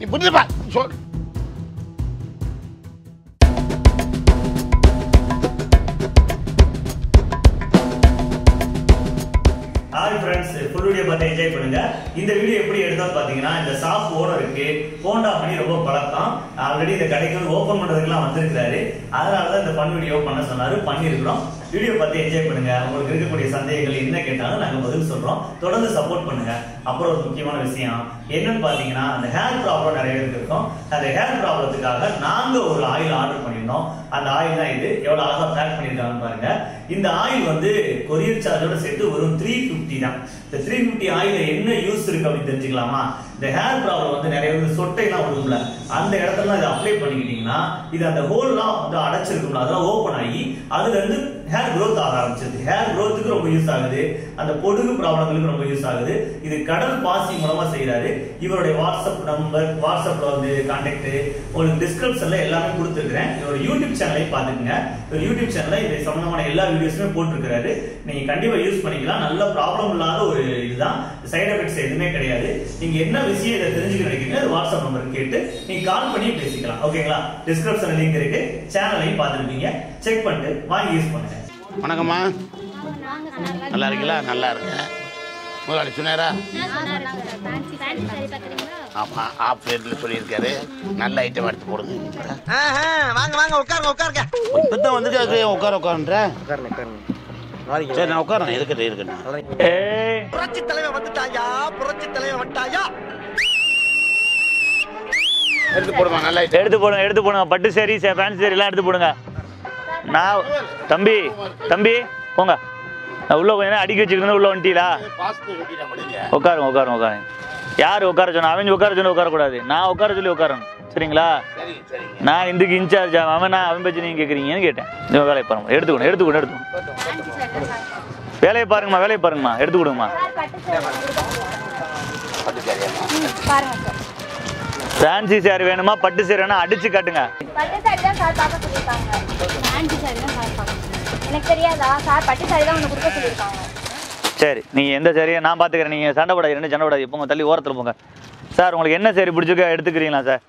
நீ புரிஞ்சுப்பா சொல் ஹாய் ஃப்ரெண்ட்ஸ் ஃபுல் வீடியோ பார்த்து என்ஜாய் பண்ணுங்க. இந்த வீடியோ எப்படி எடுத்தோம்னு பாத்தீங்கன்னா இந்த ஷாப் இருக்கு ஹோண்டா பண்ணி ரொம்ப பழக்கம். ஆல்ரெடி இந்த கடைக்கு வந்து ஓப்பன் பண்ணுறதுக்குலாம் வந்திருக்காரு அதனால தான் இந்த பண் வீடியோ பண்ண சொன்னாரு பண்ணியிருக்கிறோம். வீடியோ பார்த்து என்ஜாய் பண்ணுங்க. உங்களுக்கு இருக்கக்கூடிய சந்தேகங்கள் என்ன கேட்டாலும் நாங்கள் பதில் சொல்றோம். தொடர்ந்து சப்போர்ட் பண்ணுங்க. அப்புறம் ஒரு முக்கியமான விஷயம் என்னன்னு பாத்தீங்கன்னா அந்த ஹேர் ப்ராப்ளம் நிறைய பேருக்கு இருக்கும். அந்த ஹேர் ப்ராப்ளத்துக்காக நாங்க ஒரு ஆயில் ஆர்டர் பண்ணியிருந்தோம். அந்த ஆயில் தான் இது. எவ்வளவு அழகா பேக் பண்ணியிருக்காங்கன்னு பாருங்க. இந்த ஆயில் வந்து கொரியர் சார்ஜோட சேர்த்து வெறும் த்ரீ ஃபிஃப்டி தான். இந்த த்ரீ ஃபிஃப்டி ஆயில என்ன யூஸ் இருக்கு அப்படின்னு தெரிஞ்சுக்கலாமா? இந்த ஹேர் ப்ராப்ளம் வந்து நிறைய பேர் சொட்டைலாம் விடும்ல அந்த இடத்துலலாம் இதை அப்ளை பண்ணிக்கிட்டீங்கன்னா இது அந்த ஹோல்லாம் வந்து அடைச்சிருக்கும்ல. அதெல்லாம் ஓப்பன் ஆகி அதுலேருந்து ஹேர் க்ரோத் ஆக ஆரம்பிச்சிருது. ஹேர் க்ரோத்துக்கு ரொம்ப யூஸ் ஆகுது. அந்த பொடுகு ப்ராப்ளங்களுக்கு ரொம்ப யூஸ் ஆகுது. இது கடல் பாசி மூலமாக செய்கிறாரு இவருடைய வாட்ஸ்அப் நம்பர் வாட்ஸ்அப்பில் வந்து கான்டாக்ட் உங்களுக்கு டிஸ்கிரிப்ஷனில் எல்லாமே கொடுத்துருக்குறேன். இவரோட யூடியூப் சேனலையும் பார்த்துக்குங்க. இவர் யூடியூப் சேனலில் இது சம்மந்தமான எல்லா வீடியோஸுமே போட்டிருக்கிறாரு. நீங்கள் கண்டிப்பாக யூஸ் பண்ணிக்கலாம். நல்ல ப்ராப்ளம் இல்லாத ஒரு இதுதான். சைடு எஃபெக்ட்ஸ் எதுவுமே கிடையாது. நீங்கள் என்ன விஷயம் இதை தெரிஞ்சுக்க நினைக்கிறீங்க அது வாட்ஸ்அப் நம்பர் கேட்டு நீங்க கால் பண்ணி பேசிக்கலாம். ஓகேங்களா டிஸ்கிரிப்ஷன்ல லிங்க் இருக்கு. சேனலையும் பார்த்துருப்பீங்க. செக் பண்ணிட்டு வாங்கி யூஸ் பண்ணுங்க. வணக்கம்மா. நல்லா இருக்கீங்களா? நல்லா இருக்கேன். முதலாளி சொன்னாரா? ஆமாம் ஆஃப் ரேட்டில் சொல்லியிருக்காரு. நல்ல ஐட்டம் எடுத்து போடுங்க. வாங்க வாங்க உட்காருங்க உட்காருங்க. இப்போ தான் வந்துட்டு உட்கார உட்காருன்ற. உட்காருங்க உட்காருங்க. சரி நான் உட்காரேன் இருக்கட்டும் இருக்கட்டும். ஏய். புரட்சி தலைவன் வந்துட்டாயா? புரட்சி தலைவன் வந்துட்டாயா? எடுத்து போடுமா நல்ல எடுத்து போடுங்க எடுத்து போடுங்க. பட்டு சரி ஃபேன்சி சரி எல்லாம் எடுத்து போடுங்க. நான் தம்பி தம்பி போங்க. நான் உள்ள கொஞ்ச நேரம் அடிக்க வச்சுக்கிறேன் உள்ள வந்துட்டீங்களா? படிங்க உட்காருங்க உட்காருங்க உட்காருங்க. யார் உட்கார சொன்னா? அவன் உட்கார சொன்னா உட்காரக்கூடாது. நான் உட்கார சொல்லி உட்காரணும். சரிங்களா? சரிங்க சரிங்க. நான் இதுக்கு இன்சார்ஜ் அவன் நான் அவன் பற்றி நீங்கள் கேட்குறீங்கன்னு கேட்டேன். இந்த வேலையை பாருங்க எடுத்துக்கணும் எடுத்துக்கணும் எடுத்துக்கணும். வேலையை பாருங்கம்மா வேலையை பாருங்கம்மா. எடுத்து கொடுங்கம்மா. ஃபேன்சி சேர் வேணுமா? பட்டு சேர் வேணா அடிச்சு காட்டுங்க. பட்டு சாரி தான் சார் பார்க்க சொல்லியிருக்காங்க. ஃபேன்சி சாரி தான் சார் பார்க்க எனக்கு தெரியாதா? சார் பட்டு சாரி தான் ஒன்று கொடுக்க சொல்லியிருக்காங்க. சரி நீங்கள் எந்த சரியை நான் பார்த்துக்கிறேன். நீங்கள் சண்டை போடாது ரெண்டு சண்டை போடாது போங்க தள்ளி ஓரத்தில் போங்க. சார் உங்களுக்கு என்ன சரி பிடிச்சிருக்க எடுத்துக்கிறீங்களா சார்?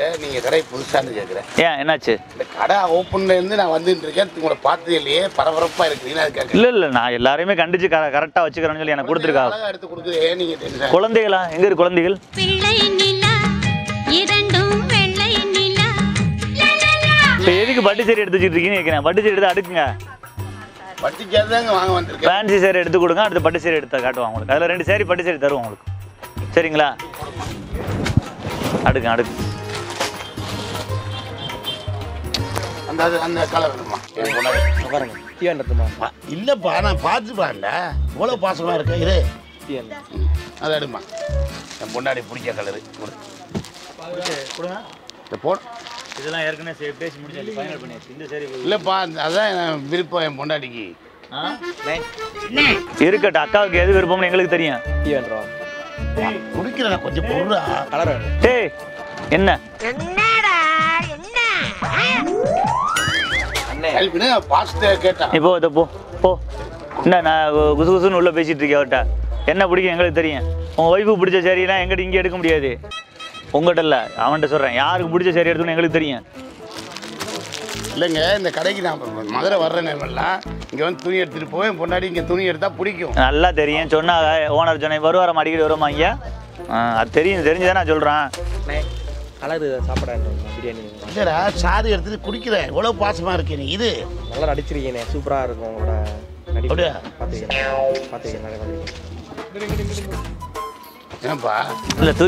இல்லை நீங்கள் கடை புதுசான்னு கேட்குறேன் ஏன் என்னாச்சு? இந்த கடை ஓப்பன்ல இருந்து நான் வந்துட்டு இருக்கேன் உங்களை பார்த்தது இல்லையே பரபரப்பாக இருக்கிறீங்கன்னு அது கேட்குறேன் இல்லை இல்லை நான் எல்லாரையுமே கண்டிச்சு க கரெக்டாக வச்சுக்கிறேன்னு சொல்லி எனக்கு கொடுத்துருக்காங்க அழகா எடுத்து கொடுக்குது நீங்கள் குழந்தைகளா? எங்கே இருக்கு குழந்தைகள்? பிள்ளை நிலா இரண்டும் வெள்ளை நிலா. இப்போ எதுக்கு பட்டு சரி எடுத்து வச்சுட்டு இருக்கீங்கன்னு கேட்குறேன் பட்டு சரி எடுத்து அடுக்குங்க. வட்டிக்காக தாங்க வாங்க வந்திருக்கேன். ஃபேன்சி சேரி எடுத்து கொடுங்க அடுத்து பட்டு சேரி எடுத்து காட்டுவாங்க உங்களுக்கு. அதில் ரெண்டு சேரி பட்டு சேரி தருவோம் உங்களுக்கு. சரிங்களா? அடுக்கு அடுக்கு. அந்த அது- அந்த கலர் வேணுமா? எனக்கு கொண்டாடு. உட்காருங்க டீ எடுத்துமா பா- இல்லப்பா நான் பார்த்துப்பான்ல இவ்வளோ பாசமா இருக்க ம், அதை எடுமா. என் பொண்டாடி பிடிச்ச கலரு கொடுங்க இந்த போ இதெல்லாம் ஏற்கனவே பேசி முடிச்சாச்சு ஃபைனல் பண்ணியாச்சு. இந்த சேரி இல்லைப்பா அதான் விருப்பம் என் பொண்டாட்டிக்கு. ஆ? இருக்கட்டும் அக்காவுக்கு எது விருப்பம்னு எங்களுக்கு தெரியும். குடிக்கிறேன் கொஞ்சம் பொருளா கலர் வேணும். டேய் என்ன? கேட்டான் இப்போ இதை போ போ. என்ன நான் குசு குசுன்னு உள்ள பேசிட்டு இருக்கேன் அவர்கிட்ட. என்ன பிடிக்கும் எங்களுக்கு தெரியும். உங்க ஒய்ஃபுக்கு பிடிச்ச சேரியெல்லாம் எங்கிட்ட இங்கே எடுக்க முடியாது. உங்கள்கிட்ட இல்லை அவன்கிட்ட சொல்கிறேன் யாருக்கு பிடிச்ச சேரி எடுக்கணும்னு எங்களுக்கு தெரியும். இல்லைங்க இந்த கடைக்கு நான் மதுரை வர்ற நேரமெல்லாம் இங்கே வந்து துணி எடுத்துகிட்டு போய் பொண்டாடி இங்கே துணி எடுத்தால் பிடிக்கும். நல்லா தெரியும். சொன்னா ஓனர் சொன்ன வருவாரம் அடிக்கடி வருமா இங்கே. அது தெரியும் தெரிஞ்சுதான் நான் சொல்கிறேன் கலர் சாப்பிட பிரியாணி இல்லைடா சாறு எடுத்துட்டு குடிக்கிறேன். இவ்வளோ பாசமாக இருக்கே நீ இது. நல்லா நடிச்சிருக்கீங்கண்ணே சூப்பராக இருக்கும் உங்களோட நடிப்பு? பார்த்துக்கீங்க பார்த்துக்கீங்க ஏன்பா இல்லை தூ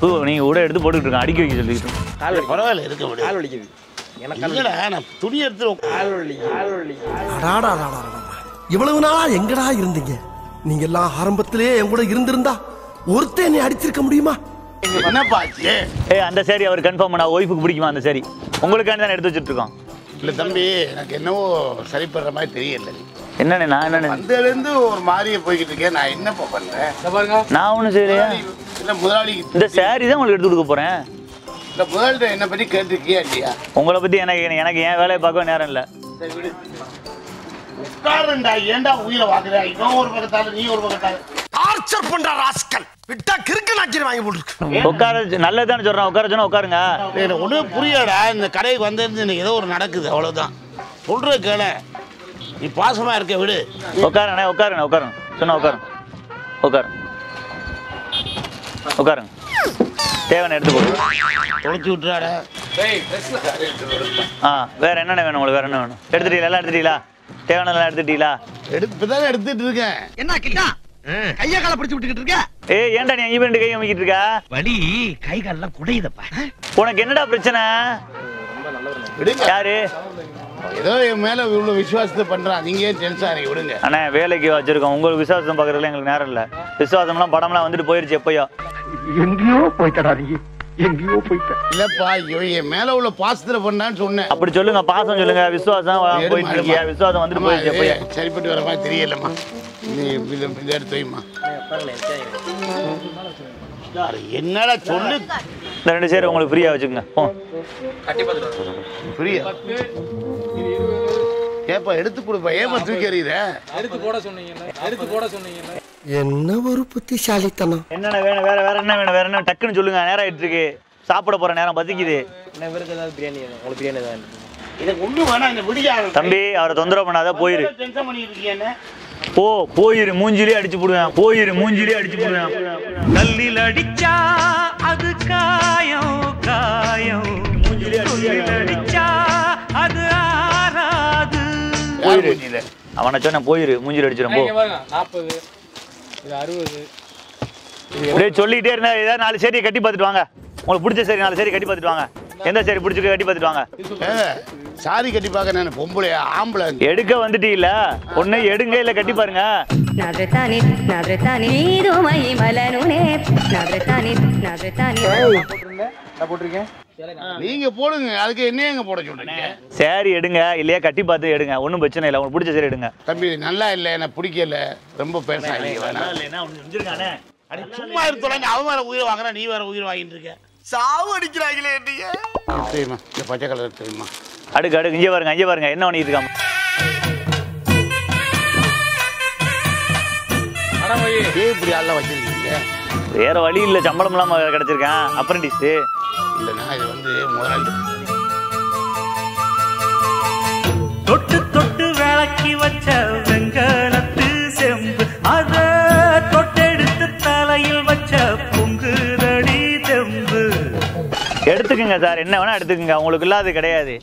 தூ நீங்கள் கூட எடுத்து போட்டுக்கிட்டு இருக்கேன் அடிக்க வைக்க சொல்லிக்கிட்டு கால் பரவாயில்ல இருக்க கால் முடியும் கால் இல்லைடா நான் துணி எடுத்து கால் வலிக்குது. அடாடாடாடாடா. இவ்வளவு நாளா எங்கடா இருந்தீங்க? நீங்க எல்லாம் ஆரம்பத்திலேயே என் கூட இருந்திருந்தா ஒருத்தன் என்னை அடிச்சிருக்க முடியுமா? என்னப்பா ஏய் அந்த சேரி அவர் கன்ஃபார்ம் பண்ணா ஒய்ஃபுக்கு பிடிக்குமா அந்த சேரி உங்களுக்காண்டி தான் எடுத்து வச்சுட்டு இருக்கோம் இல்லை தம்பி எனக்கு என்னவோ சரிப்படுற மாதிரி தெரியல. என்னண்ணே நான் என்னண்ணே? வந்ததுலேருந்து ஒரு மாதிரியே போய்கிட்டு இருக்கேன் நான் என்னப்பா பண்ணுறேன் நான் ஒன்றும் செய்யலையா? இல்லை முதலாளி இந்த சேரீ தான் உங்களுக்கு எடுத்து கொடுக்க போகிறேன் இந்த முதலாளிட்ட என்னை பற்றி கேட்டிருக்கியா இல்லையா? உங்களை பற்றி எனக்கு எனக்கு என் வேலையை பார்க்க நேரம் இல்லை. சரி உட்காருண்டா ஏன்டா உயிரை வாக்குற இவன் ஒரு பக்கத்தால நீ ஒரு பக்கத்தால. டார்ச்சர் பண்ற ராஸ்கல். விட்டா கிறுக்கு நாச்சிரி வாங்கி போட்டுருக்கு. உட்கார நல்லதுதானே சொல்றேன். உட்கார சொன்னா உட்காருங்க. எனக்கு ஒன்றும் புரியடா இந்த கடைக்கு வந்திருந்து ஏதோ ஒரு நடக்குது அவ்வளவுதான். சொல்ற கேள. நீ பாசமா இருக்க விடு. உட்காருண்ணே உட்காருங்க உட்காருங்க. சொன்னா உட்காருங்க. உட்காரு. உட்காருங்க. தேவனை எடுத்து போடு. தொலைச்சி விட்டுறாடா. ஆ வேற என்னென்ன வேணும் உங்களுக்கு? வேற என்ன வேணும்? எடுத்துட்டீங்களா? எல்லாம் எடுத்துட்டீங்களா? தேவையானதெல்லாம் எடுத்துட்டீங்களா? எடுத்து இப்பதான் எடுத்துட்டு இருக்கேன். என்ன கிட்டா? கைய கால பிடிச்சு விட்டுக்கிட்டு இருக்க? ஏய் ஏன்டா நீ அங்கே கை அமைக்கிட்டு இருக்க? வலி கை காலெல்லாம் குடையுதப்பா உனக்கு என்னடா பிரச்சனை? விடுங்க. யாரு? ஏதோ என் மேல இவ்வளவு விசுவாசத்தை பண்றான். நீங்க ஏன் டென்ஷன் விடுங்க. அண்ணே வேலைக்கு வச்சிருக்கோம். உங்களுக்கு விசுவாசம் பார்க்கறதுல எங்களுக்கு நேரம் இல்லை. விசுவாசம்லாம் படம்லாம் வந்துட்டு போயிருச்சு எப்பயோ. எங்கேயோ போயிட்டடா நீ. எங்கேயோ போயிட்ட. இல்லப்பா ஐயோ என் மேல உள்ள பாசத்துல பண்ணான்னு சொன்னேன். அப்படி சொல்லுங்க பாசம் சொல்லுங்க. விசுவாசம் போயிட்டு இருக்கியா. விசுவாசம் வந்துட்டு அம்மா, போயிருச்சு எப்பயோ. இது சரிப்பட்டு வர மாதிரி தெரியலம்மா. நீ இதை எடுத்து என்னடா சொல்லு? இந்த ரெண்டு சேர் உங்களுக்கு ஃப்ரீயா வச்சுக்கோங்க. போ. புரிய ஏப்பா எடுத்து கொடுப்பா. ஏப்பா தூக்கி எறிகிற என்ன ஒரு புத்திசாலித்தனம். என்னென்ன வேணும்? வேற வேற என்ன வேணும்? வேற என்ன? டக்குன்னு சொல்லுங்க. நேரம் ஆயிட்டு இருக்கு. சாப்பிட போற நேரம் பத்திக்குது என்ன இவருக்கு ஏதாவது பிரியாணி உங்களுக்கு பிரியாணி தான் எனக்கு ஒண்ணு வேணாம் இந்த விடியா தம்பி அவரை தொந்தரவு பண்ணாத போயிரு. டென்ஷன் பண்ணிட்டு இருக்கியா என்ன? போ போயிரு மூஞ்சிலே அடிச்சு போடுவேன். போயிரு மூஞ்சிலே அடிச்சு போடுவேன். கல்லில் அடிச்சா அது காயம் காயம். மூஞ்சிலே அடிச்சா அது ஆறாது? அவனை சொன்ன போயிரு மூஞ்சில அடிச்சிடும் போ. நாற்பது இது அறுபது. அப்படியே சொல்லிட்டே இருந்தா ஏதாவது நாலு சேரியை கட்டி பார்த்துட்டு வாங்க. உங்களுக்கு பிடிச்ச சரி நாலு சரி கட்டி பார்த்துட்டு வாங்க எந்த சரி பிடிச்சிருக்க கட்டி பார்த்துட்டு வாங்க சாரி கட்டி பார்க்க நான் பொம்பளை ஆம்பளை எடுக்க வந்துட்டீங்கள ஒண்ணு எடுங்க இல்லை கட்டி பாருங்க நீங்க போடுங்க அதுக்கு என்ன எங்க போட சொல்றீங்க சரி எடுங்க இல்லையா கட்டி பார்த்து எடுங்க ஒன்னும் பிரச்சனை இல்லை உங்களுக்கு பிடிச்ச சரி எடுங்க தம்பி நல்லா இல்லை என்ன பிடிக்கல ரொம்ப பேசாதீங்க சும்மா இருந்தோம் அவன் வேற உயிர் வாங்குறா நீ வேற உயிர் வாங்கிட்டு இருக்க சாவு அடிக்கிறாங்களே என்னைய. தெரியுமா? இந்த பச்சை கலர் தெரியுமா? அடுக்கு அடுக்கு இங்கே பாருங்க இங்கே பாருங்க என்ன பண்ணிட்டு இருக்காம? ஏன் இப்படி ஆள்லாம் வச்சிருக்கீங்க? வேற வழி இல்லை சம்பளம் இல்லாம கிடைச்சிருக்கேன் அப்ரண்டிஸ் இல்லைன்னா இது வந்து முதலாளி. தொட்டு தொட்டு விளக்கி வச்ச எடுத்துக்கங்க சார். என்ன வேணா எடுத்துக்கங்க. உங்களுக்கு இல்லாது கிடையாது.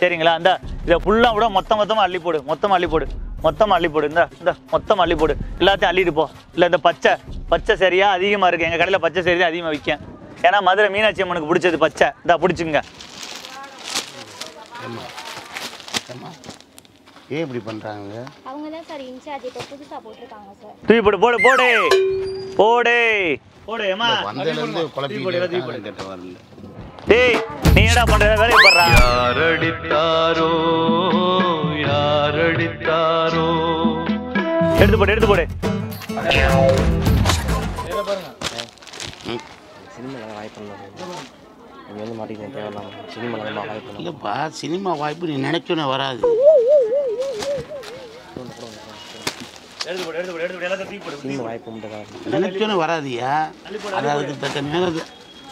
சரிங்களா? இந்த இதை ஃபுல்லாக கூட மொத்த மொத்தமாக அள்ளி போடு. மொத்தமாக அள்ளி போடு. மொத்தமாக அள்ளி போடு. இந்த இந்த மொத்தமாக அள்ளி போடு. எல்லாத்தையும் அள்ளிட்டு போ. இல்லை இந்த பச்சை பச்சை சரியா அதிகமாக இருக்குது எங்கள் கடையில் பச்சை சரி தான் அதிகமாக விற்கும் ஏன்னா மதுரை மீனாட்சி அம்மனுக்கு பிடிச்சது பச்சை. இந்தா பிடிச்சிங்க ஏன் இப்படி பண்றாங்க? அவங்க தான் சார் இன்சார்ஜ் இப்போ புதுசாக போட்டிருக்காங்க சார். தூக்கி போடு போடு போடு. போடு. போடு ஏமா வந்ததுல இருந்து குழப்பிட்டு கேட்ட வரல. டேய் நீ என்னடா பண்ற? வேலையை பண்றா யாரடித்தாரோ யாரடித்தாரோ? எடுத்து போடு எடுத்து போடு. வாய்ப்பு வந்து தேவையில்லாம சினிமாவில் இல்லப்பா சினிமா வாய்ப்பு நீ நினைச்சோன்னே வராது. எடுத்து போடு எடுத்து போடு எடுத்து போடு. எல்லாத்தையும் தூக்கி போடு. சினிமா வாய்ப்பு மட்டும் தான் நினைச்சோன்னே வராதியா? அது அதுக்கு தக்க நேரம்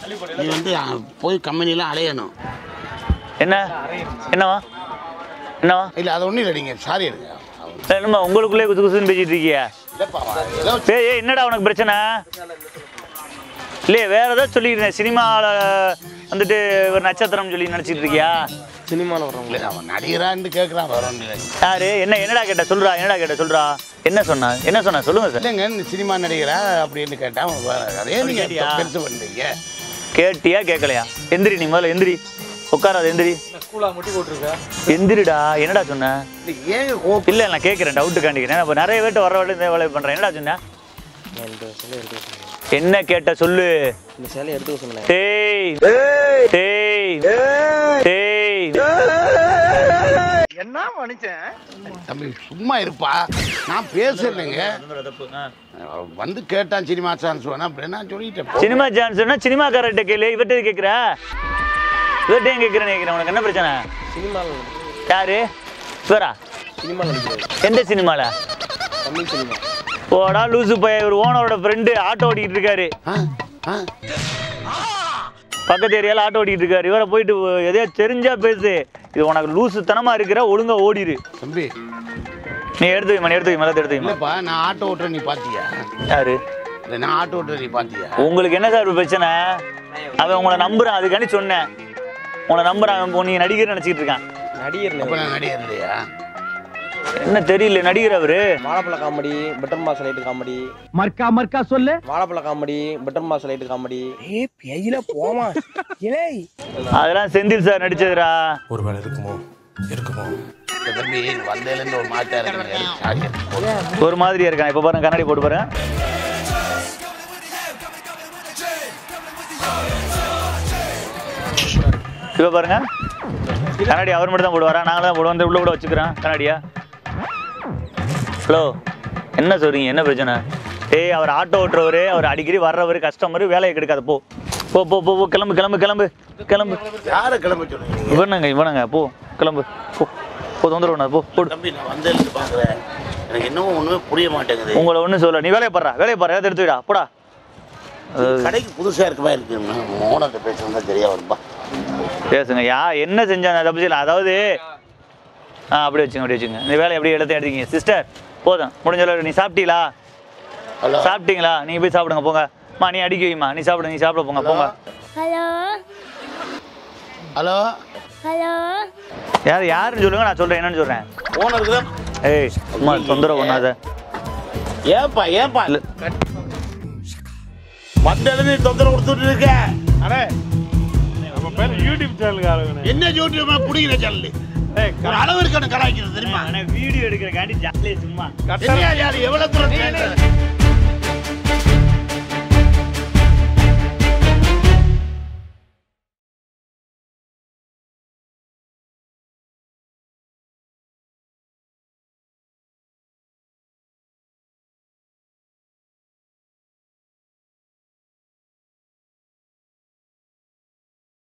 நீ வந்து போய் கம்பெனிலாம் அலையணும். என்ன? என்னவா என்னவா இல்லை அது ஒன்றும் இல்லை நீங்கள் சாரி எடுங்க. என்னம்மா உங்களுக்குள்ளே குசு குசுன்னு பேசிட்டு இருக்கியா? ஏய் ஏய், என்னடா உனக்கு பிரச்சனை? இல்லையே வேற ஏதாவது சொல்லியிருந்தேன். சினிமாவில் வந்துட்டு ஒரு நட்சத்திரம் சொல்லி நினச்சிட்டு இருக்கியா? சினிமாவில் வர்றவங்க இல்லை அவன் நடிகரான்னு கேட்குறான் வரோன்னு யாரு? என்ன என்னடா கேட்ட? சொல்றா என்னடா கேட்ட? சொல்றா. என்ன சொன்னா? என்ன சொன்னா? சொல்லுங்க சார் இல்லைங்க சினிமா நடிகரா? அப்படின்னு கேட்டா அவன் வர- அதே நீங்கள்? பெருசு பண்ணுறீங்க கேட்டியா கேட்கலையா எந்திரி நீ முதல்ல எந்திரி. உட்காராத எந்திரி. எந்திரிடா என்னடா சொன்ன? இல்ல நான் கேட்கறேன் டவுட்டு காண்டிக்கிறேன் இப்போ நிறைய பேர்ட்ட வர வேலை இந்த வேலையை பண்றேன். என்னடா சொன்ன? என்ன கேட்ட சொல்லு. டேய். டேய். டேய். என்ன மனுஷன்? தம்பி சும்மா இருப்பா. நான் பேசலைங்க அவன் வந்து கேட்டான் சினிமா சான்ஸ் வேணா அப்படின்னா சொல்லிட்டேன் சினிமா சான்ஸ்னா சினிமாக்காரர்கிட்ட கேளு. இவர்கிட்ட கேட்குற இவர்கிட்ட ஏன் கேட்குறேன்னு கேட்குறேன் உனக்கு என்ன பிரச்சனை? சினிமாவில் யாரு? இவரா? சினிமாவில் எந்த சினிமால? தமிழ் சினிமா. போடா லூசு பைய ஒரு ஓனரோட ஃப்ரெண்டு ஆட்டோ ஓட்டிக்கிட்டு இருக்காரு. பக்கத்து ஏரியால ஆட்டோ ஓட்டிக்கிட்டு இருக்காரு. இவரை போயிட்டு எதையோ தெரிஞ்சா பேசு. இது உனக்கு லூசுத்தனமா இருக்கிற ஒழுங்கா ஓடிரு. தம்பி. நீ எடுத்து நீ எடுத்து எல்லாத்தையும் எடுத்து இல்லப்பா நான் ஆட்டோ ஓட்டுறேன் நீ பாத்தியா? யாரு? நான் ஆட்டோ ஓட்டுறேன் நீ பாத்தியா? உங்களுக்கு என்ன சார் பிரச்சனை? அவன் உங்களை நம்புறான் அதுக்காண்டி சொன்னேன். உங்களை நம்புறான் அவன் நீ நடிகர் நினைச்சிட்டு இருக்கான். நடிகர் நடிகர் இல்லையா? என்ன தெரியல நடிகர் அவரு? வாழைப்பழ comedy better mass light comedy. மர்க்கா மர்க்கா சொல்லு. வாழைப்பழ comedy better mass light comedy. அதெல்லாம் செந்தில் சார் நடிச்சதுடா. ஒருவேளை இருக்குமோ? இருக்குமோ? இந்த தம்பி ஒரு மாட்டா இருக்கு சாரி ஒரு மாதிரியா இருக்கான். இப்ப பாருங்க கண்ணாடி போட்டு பாருங்க. இப்ப பாருங்க. கண்ணாடி அவர் மட்டும் தான் போடுவாரா? நாங்களும் தான் போடுவோம். வந்து உள்ள கூட வச்சுக்கிறோம் கண்ணாடியா. ஹலோ. என்ன சொல்றீங்க? என்ன பிரச்சனை? ஏய் அவர் ஆட்டோ ஓட்டுறவரு அவர் அடிக்கடி வர்றவர் கஸ்டமர் வேலையை கெடுக்காத போ. போ போ போ கிளம்பு கிளம்பு கிளம்பு கிளம்பு. யாரை கிளம்ப சொல்றீங்க இவனுங்க இவனுங்க போ கிளம்பு போ. போ தொந்தரவு போ போடு. தம்பி நான் வந்ததுலேருந்து பார்க்குறேன் எனக்கு இன்னும் ஒன்றுமே புரிய மாட்டேங்குது. உங்களை ஒன்றும் சொல்ல நீ வேலையை பாடுறா வேலையை பாரு எடுத்து எடுத்துடா போடா. கடைக்கு புதுசாக இருக்கமா இருக்கு? மோனத்தை பேசுறதா தெரியா வரும்பா பேசுங்க யா என்ன செஞ்சாங்க தப்பு செய்யல. அதாவது ஆ அப்படி வச்சுங்க அப்படி வச்சுங்க. இந்த வேலையை எப்படி எடுத்து எடுத்தீங்க. சிஸ்டர் போதும். முடிஞ்ச அளவு நீ சாப்பிட்டீங்களா? சாப்பிட்டீங்களா? நீங்க போய் சாப்பிடுங்க போங்க. மா நீ அடிக்க வைமா நீ சாப்பிடு நீ சாப்பிட போங்க போங்க. ஹலோ. ஹலோ. ஹலோ. யார் யாருன்னு சொல்லுங்க நான் சொல்றேன் என்னன்னு சொல்றேன். ஓனருக்கு தான் ஏய் அம்மா தொந்தரவு பண்ணாத. ஏன்பா ஏன்பா? இல்ல. வந்ததுலேருந்து தொந்தரவு கொடுத்துட்டு இருக்க. அடே நம்ம பேர் யூடியூப் சேனலுக்கு என்ன யூடியூப் பிடிக்கிற சேனல் ஒரு அளவு இருக்கணும் கலாய்க்கிறது தெரியுமா? வீடியோ எடுக்கிறக்காண்டி ஜாலியாக சும்மா. எவ்வளவு தூரம்?